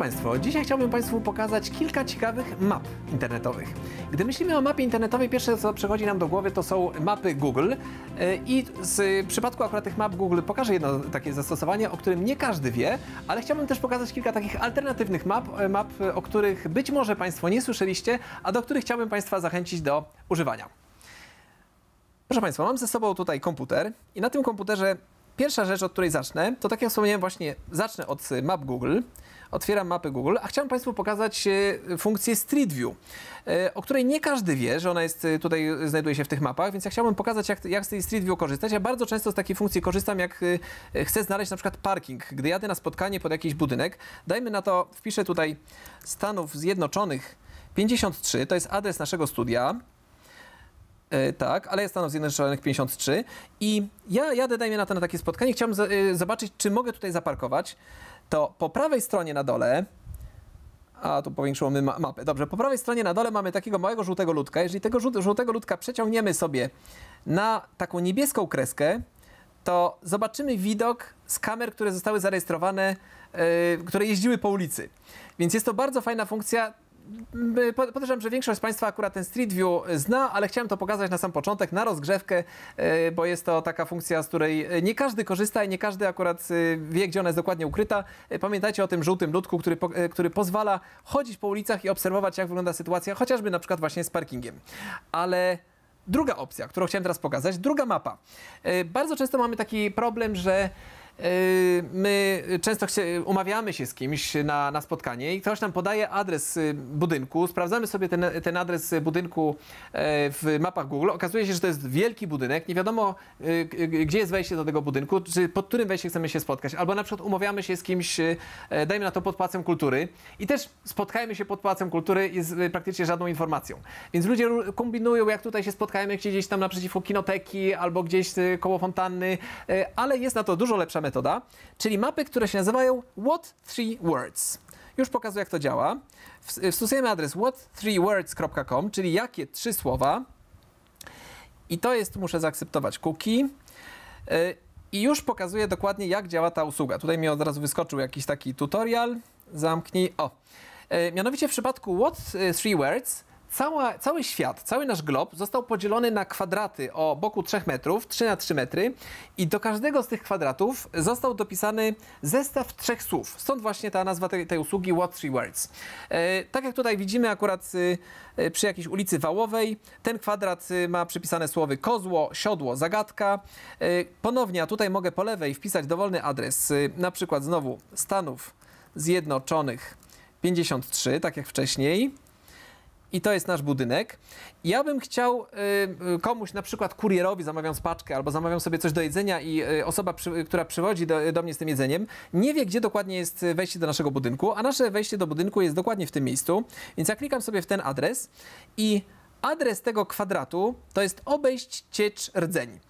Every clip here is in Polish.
Państwo, dzisiaj chciałbym Państwu pokazać kilka ciekawych map internetowych. Gdy myślimy o mapie internetowej, pierwsze co przychodzi nam do głowy to są mapy Google i z przypadku akurat tych map Google pokażę jedno takie zastosowanie, o którym nie każdy wie, ale chciałbym też pokazać kilka takich alternatywnych map, map o których być może Państwo nie słyszeliście, a do których chciałbym Państwa zachęcić do używania. Proszę Państwa, mam ze sobą tutaj komputer i na tym komputerze pierwsza rzecz, od której zacznę, to tak jak wspomniałem właśnie, zacznę od map Google. Otwieram mapę Google, a chciałem Państwu pokazać e, funkcję Street View, e, o której nie każdy wie, że ona jest e, tutaj, znajduje się w tych mapach, więc ja chciałbym pokazać, jak, jak z tej Street View korzystać. Ja bardzo często z takiej funkcji korzystam, jak chcę znaleźć na przykład parking, gdy jadę na spotkanie pod jakiś budynek. Dajmy na to, wpiszę tutaj Stanów Zjednoczonych 53, to jest adres naszego studia. E, tak, ale jest Stanów Zjednoczonych 53 i ja jadę, dajmy na to na takie spotkanie, chciałbym z, zobaczyć, czy mogę tutaj zaparkować to po prawej stronie na dole, a tu powiększyło ma mapę. Dobrze, po prawej stronie na dole mamy takiego małego żółtego ludka. Jeżeli tego żółtego ludka przeciągniemy sobie na taką niebieską kreskę, to zobaczymy widok z kamer, które zostały zarejestrowane, yy, które jeździły po ulicy. Więc jest to bardzo fajna funkcja. Podejrzewam, że większość z Państwa akurat ten Street View zna, ale chciałem to pokazać na sam początek, na rozgrzewkę, e, bo jest to taka funkcja, z której nie każdy korzysta i nie każdy akurat e, wie, gdzie ona jest dokładnie ukryta. E, pamiętajcie o tym żółtym ludku, który, który pozwala chodzić po ulicach i obserwować, jak wygląda sytuacja, chociażby na przykład właśnie z parkingiem. Ale druga opcja, którą chciałem teraz pokazać, druga mapa. Bardzo często mamy taki problem, że my często umawiamy się z kimś na, na spotkanie i ktoś nam podaje adres y, budynku, sprawdzamy sobie ten, ten adres budynku e, w mapach Google. Okazuje się, że to jest wielki budynek, nie wiadomo y, gdzie jest wejście do tego budynku, czy pod którym wejściem chcemy się spotkać. Albo na przykład umawiamy się z kimś, e, dajmy na to pod Pałacem Kultury i też spotkajmy się pod Pałacem Kultury z praktycznie żadną informacją. Więc ludzie kombinują, jak tutaj się spotkajmy, gdzieś tam naprzeciwko kinoteki albo gdzieś y, koło fontanny, e, ale jest na to dużo lepsza metoda metoda, czyli mapy, które się nazywają What Three Words. Już pokazuję, jak to działa. Wstosujemy adres what3words.com, czyli jakie trzy słowa. I to jest, muszę zaakceptować cookie. Y, I już pokazuję dokładnie, jak działa ta usługa. Tutaj mi od razu wyskoczył jakiś taki tutorial. Zamknij. O. Y, mianowicie w przypadku What Three Words Cała, cały świat, cały nasz glob został podzielony na kwadraty o boku 3 metrów, 3 na 3 metry i do każdego z tych kwadratów został dopisany zestaw trzech słów. Stąd właśnie ta nazwa tej, tej usługi What Three Words. E, tak jak tutaj widzimy akurat e, przy jakiejś ulicy Wałowej, ten kwadrat e, ma przypisane słowy kozło, siodło, zagadka. E, ponownie, a tutaj mogę po lewej wpisać dowolny adres, e, na przykład znowu Stanów Zjednoczonych 53, tak jak wcześniej i to jest nasz budynek. Ja bym chciał y, komuś, na przykład kurierowi, zamawiając paczkę albo zamawiam sobie coś do jedzenia i y, osoba, przy, która przychodzi do, do, mnie z tym jedzeniem, nie wie, gdzie dokładnie jest wejście do naszego budynku, a nasze wejście do budynku jest dokładnie w tym miejscu. Więc ja klikam sobie w ten adres i adres tego kwadratu to jest obejść ciecz rdzeń.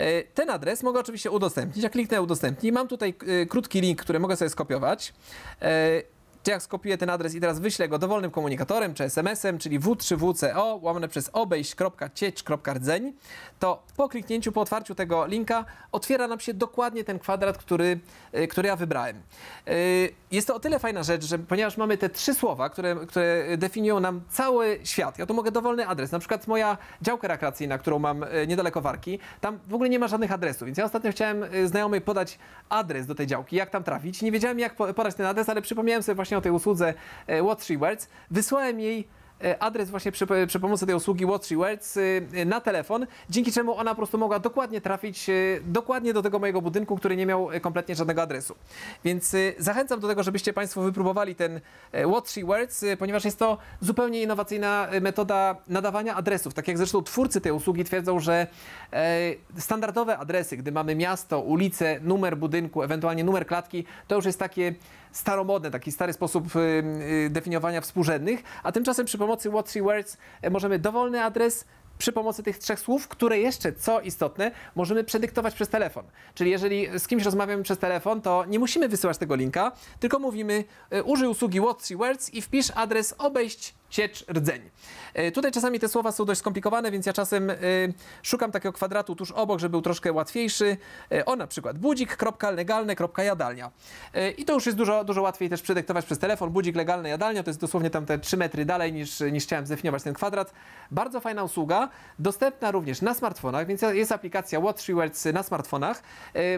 Y, ten adres mogę oczywiście udostępnić. Ja kliknę udostępnij. Mam tutaj y, krótki link, który mogę sobie skopiować. Czy jak skopiuję ten adres i teraz wyślę go dowolnym komunikatorem czy SMS-em, czyli w3wco łamane przez obejść.ciecz.rdzeń, to po kliknięciu, po otwarciu tego linka otwiera nam się dokładnie ten kwadrat, który, y, który ja wybrałem. Y, jest to o tyle fajna rzecz, że ponieważ mamy te trzy słowa, które, które definiują nam cały świat, ja tu mogę dowolny adres, na przykład moja działka rekreacyjna, którą mam y, niedaleko Warki, tam w ogóle nie ma żadnych adresów, więc ja ostatnio chciałem znajomej podać adres do tej działki, jak tam trafić. Nie wiedziałem jak podać ten adres, ale przypomniałem sobie właśnie o tej usłudze e, What Three Words, wysłałem jej E, adres właśnie przy, przy pomocy tej usługi Watch Words e, na telefon, dzięki czemu ona po prostu mogła dokładnie trafić e, dokładnie do tego mojego budynku, który nie miał kompletnie żadnego adresu. Więc zachęcam do tego, żebyście Państwo wypróbowali ten Watch Words, ponieważ jest to zupełnie innowacyjna metoda nadawania adresów. Tak jak zresztą twórcy tej usługi twierdzą, że standardowe adresy, gdy mamy miasto, ulicę, numer budynku, ewentualnie numer klatki, to już jest takie staromodne, taki stary sposób y, y, definiowania współrzędnych, a tymczasem przy pomocy What Three Words y, możemy dowolny adres przy pomocy tych trzech słów, które jeszcze, co istotne, możemy przedyktować przez telefon. Czyli jeżeli z kimś rozmawiamy przez telefon, to nie musimy wysyłać tego linka, tylko mówimy użyj usługi What Three Words i wpisz adres obejść ciecz, rdzeń. E, Tutaj czasami te słowa są dość skomplikowane, więc ja czasem e, szukam takiego kwadratu tuż obok, żeby był troszkę łatwiejszy. E, O na przykład budzik.legalne.jadalnia. I to już jest dużo, dużo łatwiej też przedyktować przez telefon. Budzik legalne jadalnia to jest dosłownie tam te 3 metry dalej niż, niż chciałem zdefiniować ten kwadrat. Bardzo fajna usługa, dostępna również na smartfonach, więc jest aplikacja What na smartfonach.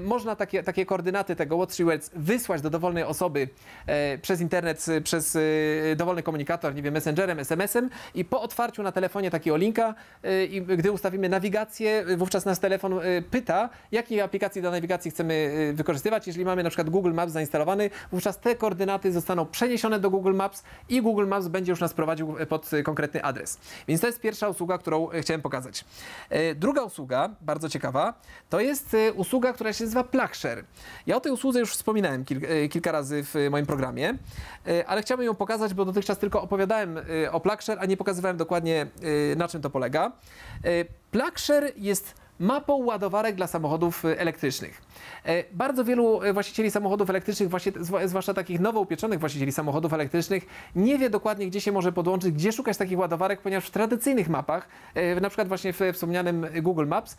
Można takie, takie koordynaty tego What wysłać do dowolnej osoby przez internet, przez dowolny komunikator, nie wiem, messengerem, SMS-em i po otwarciu na telefonie takiego linka e, i gdy ustawimy nawigację, e, wówczas nasz telefon e, pyta, jakiej aplikacji do nawigacji chcemy wykorzystywać. Jeżeli mamy na przykład Google Maps zainstalowany, wówczas te koordynaty zostaną przeniesione do Google Maps i Google Maps będzie już nas prowadził pod konkretny adres. Więc to jest pierwsza usługa, którą chciałem pokazać. Druga usługa, bardzo ciekawa, to jest usługa, która się nazywa Plugshare. Ja o tej usłudze już wspominałem kil, kilka razy w moim programie, ale chciałbym ją pokazać, bo dotychczas tylko opowiadałem o Plugshare, a nie pokazywałem dokładnie e, na czym to polega. E, Plugshare jest mapą ładowarek dla samochodów elektrycznych. Bardzo wielu właścicieli samochodów elektrycznych, zwłaszcza takich nowo upieczonych właścicieli samochodów elektrycznych, nie wie dokładnie, gdzie się może podłączyć, gdzie szukać takich ładowarek, ponieważ w tradycyjnych mapach, na przykład właśnie w wspomnianym Google Maps,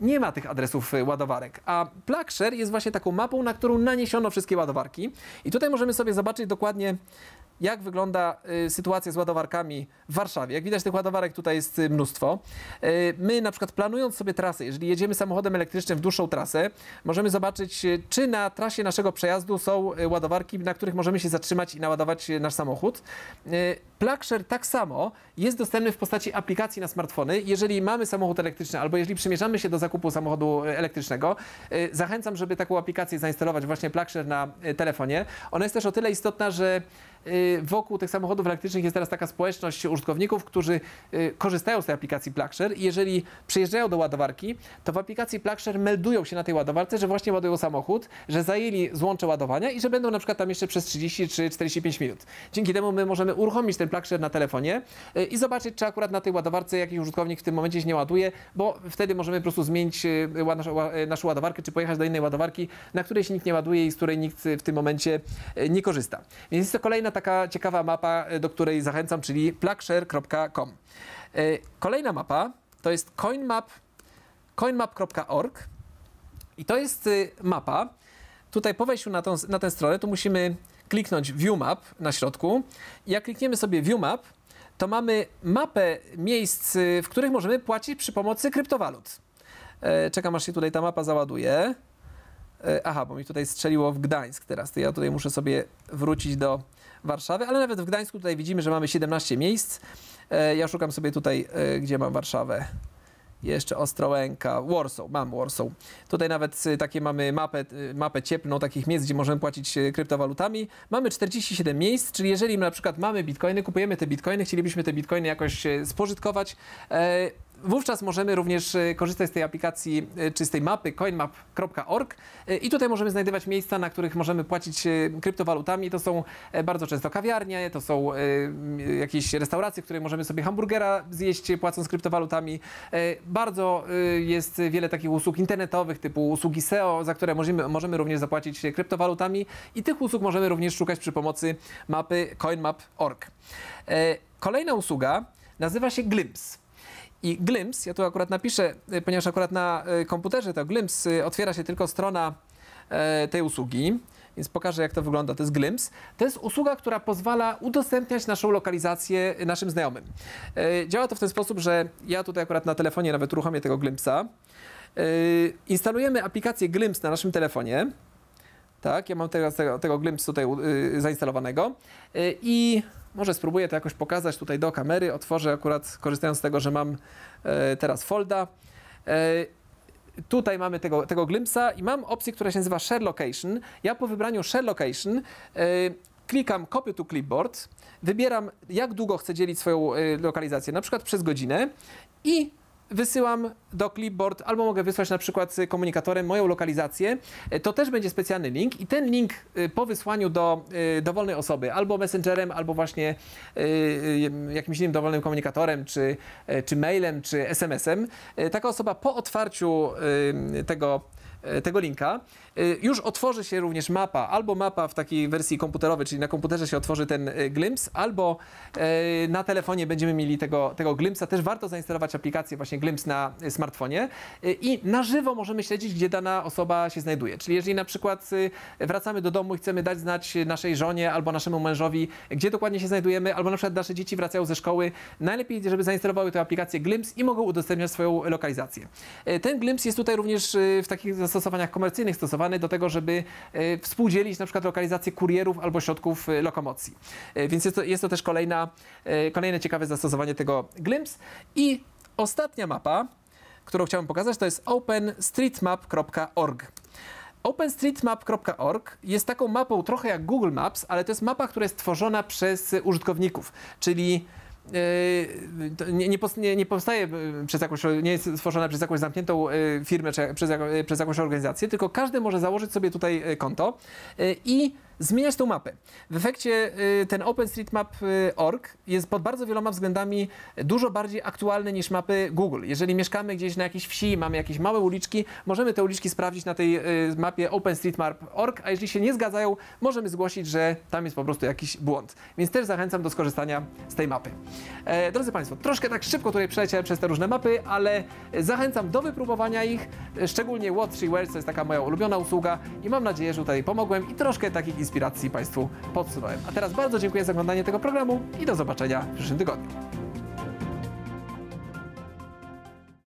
nie ma tych adresów ładowarek, a PlugShare jest właśnie taką mapą, na którą naniesiono wszystkie ładowarki. I tutaj możemy sobie zobaczyć dokładnie, jak wygląda y, sytuacja z ładowarkami w Warszawie. Jak widać, tych ładowarek tutaj jest y, mnóstwo. Y, my na przykład planując sobie trasę, jeżeli jedziemy samochodem elektrycznym w dłuższą trasę, możemy zobaczyć, czy na trasie naszego przejazdu są ładowarki, na których możemy się zatrzymać i naładować nasz samochód. PlugShare tak samo jest dostępny w postaci aplikacji na smartfony. Jeżeli mamy samochód elektryczny albo jeżeli przymierzamy się do zakupu samochodu elektrycznego, zachęcam, żeby taką aplikację zainstalować właśnie PlugShare na telefonie. Ona jest też o tyle istotna, że wokół tych samochodów elektrycznych jest teraz taka społeczność użytkowników, którzy y, korzystają z tej aplikacji PlugShare i jeżeli przyjeżdżają do ładowarki, to w aplikacji PlugShare meldują się na tej ładowarce, że właśnie ładują samochód, że zajęli złącze ładowania i że będą na przykład tam jeszcze przez 30 czy 45 minut. Dzięki temu my możemy uruchomić ten PlugShare na telefonie y, i zobaczyć, czy akurat na tej ładowarce jakiś użytkownik w tym momencie się nie ładuje, bo wtedy możemy po prostu zmienić y, naszą, ła- y, naszą ładowarkę, czy pojechać do innej ładowarki, na której się nikt nie ładuje i z której nikt y, w tym momencie y, nie korzysta. Więc jest to kolejna taka ciekawa mapa, y, do której zachęcam, czyli plugshare.com. Y, Kolejna mapa to jest coinmap, coinmap.org i to jest y, mapa. Tutaj po wejściu na, tą, na tę stronę, tu musimy kliknąć View Map na środku. Jak klikniemy sobie View Map, to mamy mapę miejsc, y, w których możemy płacić przy pomocy kryptowalut. E, Czekam aż się tutaj ta mapa załaduje. E, Aha, bo mi tutaj strzeliło w Gdańsk teraz, to ja tutaj muszę sobie wrócić do Warszawy, ale nawet w Gdańsku tutaj widzimy, że mamy 17 miejsc. E, Ja szukam sobie tutaj, e, gdzie mam Warszawę. Jeszcze Ostrołęka, Warsaw, mam Warsaw. Tutaj nawet y, takie mamy mapę, mapę cieplną takich miejsc, gdzie możemy płacić kryptowalutami. Mamy 47 miejsc, czyli jeżeli na przykład mamy bitcoiny, kupujemy te bitcoiny, chcielibyśmy te bitcoiny jakoś spożytkować, e, Wówczas możemy również e, korzystać z tej aplikacji e, czy z tej mapy coinmap.org e, i tutaj możemy znajdywać miejsca, na których możemy płacić kryptowalutami. To są bardzo często kawiarnie, to są jakieś restauracje, w których możemy sobie hamburgera zjeść płacąc kryptowalutami. Bardzo jest wiele takich usług internetowych typu usługi SEO, za które możemy, możemy również zapłacić kryptowalutami i tych usług możemy również szukać przy pomocy mapy coinmap.org. Kolejna usługa nazywa się Glimpse. I Glimpse, ja tu akurat napiszę, y, ponieważ akurat na y, komputerze to Glimpse y, otwiera się tylko strona tej usługi, więc pokażę jak to wygląda. To jest Glimpse. To jest usługa, która pozwala udostępniać naszą lokalizację naszym znajomym. Działa to w ten sposób, że ja tutaj akurat na telefonie nawet uruchomię tego Glimpsa. E, Instalujemy aplikację Glimpse na naszym telefonie. Tak, ja mam teraz tego, tego Glimpse tutaj zainstalowanego i może spróbuję to jakoś pokazać tutaj do kamery. Otworzę akurat, korzystając z tego, że mam e, teraz folda. E, tutaj mamy tego, tego glimpsa i mam opcję, która się nazywa Share Location. Ja po wybraniu Share Location e, klikam Copy to Clipboard, wybieram jak długo chcę dzielić swoją lokalizację, na przykład przez godzinę i wysyłam do Clipboard, albo mogę wysłać na przykład komunikatorem moją lokalizację. E, To też będzie specjalny link i ten link e, po wysłaniu do e, dowolnej osoby, albo messengerem, albo właśnie jakimś innym dowolnym komunikatorem, czy, czy mailem, czy SMS-em, taka osoba po otwarciu tego tego linka, e, już otworzy się również mapa, albo mapa w takiej wersji komputerowej, czyli na komputerze się otworzy ten e, Glimpse, albo e, na telefonie będziemy mieli tego, tego Glimpse'a. Też warto zainstalować aplikację właśnie Glimpse na e, smartfonie E, i na żywo możemy śledzić, gdzie dana osoba się znajduje. Czyli jeżeli na przykład e, wracamy do domu i chcemy dać znać naszej żonie albo naszemu mężowi, gdzie dokładnie się znajdujemy, albo na przykład nasze dzieci wracają ze szkoły, najlepiej, żeby zainstalowały tę aplikację Glimpse i mogą udostępniać swoją lokalizację. E, Ten Glimpse jest tutaj również e, w takich zastosowaniach komercyjnych stosowany do tego, żeby e, współdzielić na przykład lokalizację kurierów albo środków e, lokomocji. E, Więc jest to, jest to też kolejna, kolejne ciekawe zastosowanie tego Glimpse. I ostatnia mapa, którą chciałem pokazać, to jest openstreetmap.org. OpenStreetMap.org jest taką mapą trochę jak Google Maps, ale to jest mapa, która jest tworzona przez użytkowników, czyli nie, nie, nie, nie powstaje yy, przez jakąś, nie jest stworzona przez jakąś zamkniętą yy, firmę czy przez, yy, przez jakąś organizację, tylko każdy może założyć sobie tutaj yy, konto yy, i zmieniać tą mapę. W efekcie yy, ten OpenStreetMap.org jest pod bardzo wieloma względami dużo bardziej aktualny niż mapy Google. Jeżeli mieszkamy gdzieś na jakiejś wsi, mamy jakieś małe uliczki, możemy te uliczki sprawdzić na tej yy, mapie OpenStreetMap.org, a jeżeli się nie zgadzają, możemy zgłosić, że tam jest po prostu jakiś błąd. Więc też zachęcam do skorzystania z tej mapy. E, drodzy Państwo, troszkę tak szybko tutaj przeleciałem przez te różne mapy, ale zachęcam do wypróbowania ich, e, szczególnie What She Wears, to jest taka moja ulubiona usługa i mam nadzieję, że tutaj pomogłem i troszkę takich inspiracji Państwu podsunąłem. A teraz bardzo dziękuję za oglądanie tego programu i do zobaczenia w przyszłym tygodniu.